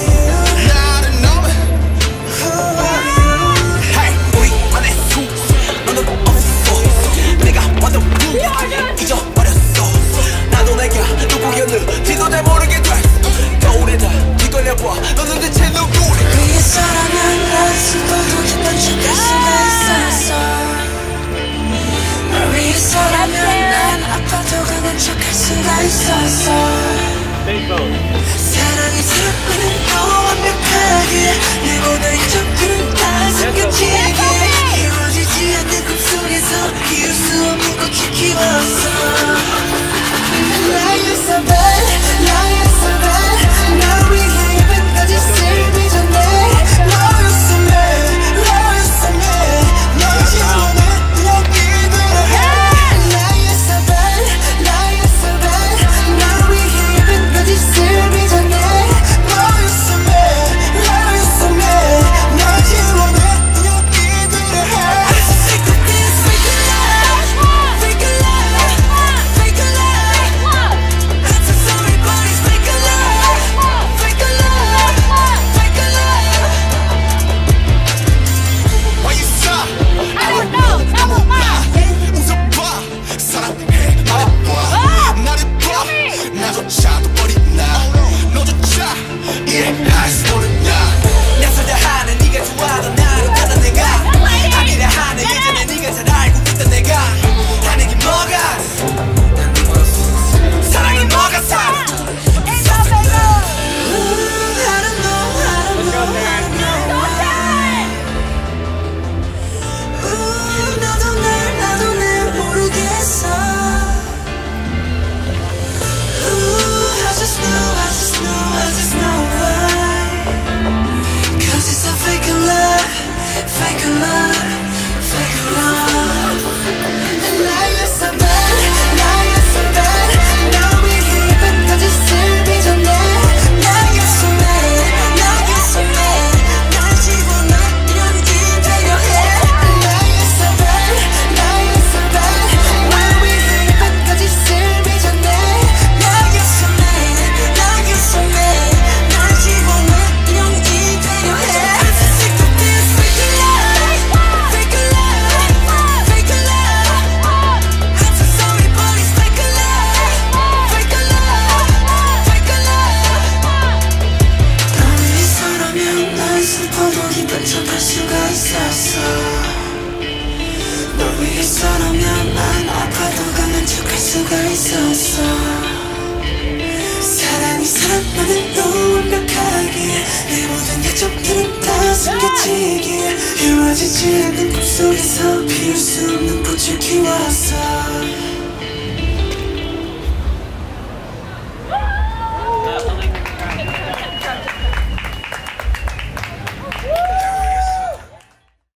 feel 수가 있었어 사랑이 사랑만은 또 완벽하기에 내 모든 약점들은 다 숨겨지기에 이루어지지 않는 꿈속에서 피울 수 없는 꽃을 키웠어